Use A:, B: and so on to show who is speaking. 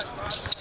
A: Come on, come on.